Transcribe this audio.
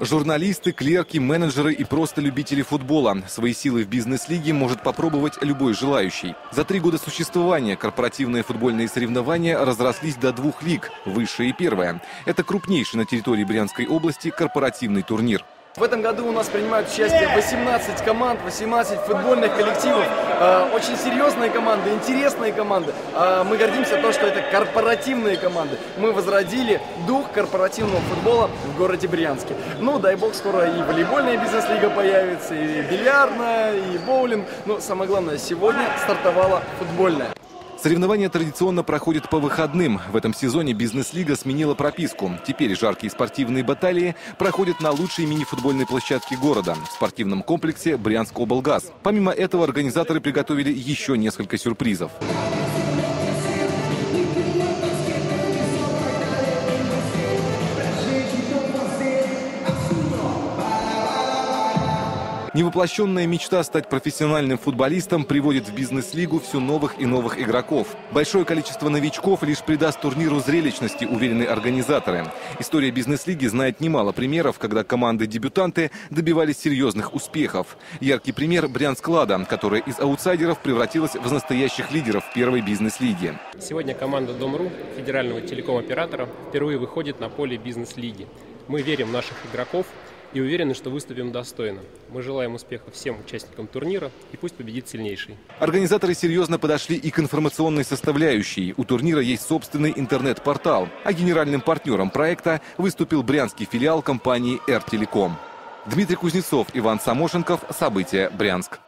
Журналисты, клерки, менеджеры и просто любители футбола. Свои силы в бизнес-лиге может попробовать любой желающий. За три года существования корпоративные футбольные соревнования разрослись до двух лиг – высшая и первая. Это крупнейший на территории Брянской области корпоративный турнир. В этом году у нас принимают участие 18 команд, 18 футбольных коллективов. Э, очень серьезные команды, интересные команды. Э, мы гордимся то, что это корпоративные команды. Мы возродили дух корпоративного футбола в городе Брянске. Ну, дай бог, скоро и волейбольная бизнес-лига появится, и бильярдная, и боулинг. Но самое главное, сегодня стартовала футбольная. Соревнования традиционно проходят по выходным. В этом сезоне бизнес-лига сменила прописку. Теперь жаркие спортивные баталии проходят на лучшей мини-футбольной площадке города – в спортивном комплексе «Брянск Облгаз». Помимо этого, организаторы приготовили еще несколько сюрпризов. Невоплощенная мечта стать профессиональным футболистом приводит в бизнес-лигу все новых и новых игроков. Большое количество новичков лишь придаст турниру зрелищности, уверены организаторы. История бизнес-лиги знает немало примеров, когда команды-дебютанты добивались серьезных успехов. Яркий пример – Брянск-Лада, которая из аутсайдеров превратилась в настоящих лидеров первой бизнес-лиги. Сегодня команда Дом.ру, федерального телеком-оператора, впервые выходит на поле бизнес-лиги. Мы верим в наших игроков, и уверены, что выступим достойно. Мы желаем успеха всем участникам турнира и пусть победит сильнейший. Организаторы серьезно подошли и к информационной составляющей. У турнира есть собственный интернет-портал, а генеральным партнером проекта выступил брянский филиал компании «Р-Телеком». Дмитрий Кузнецов, Иван Самошенков. События. Брянск.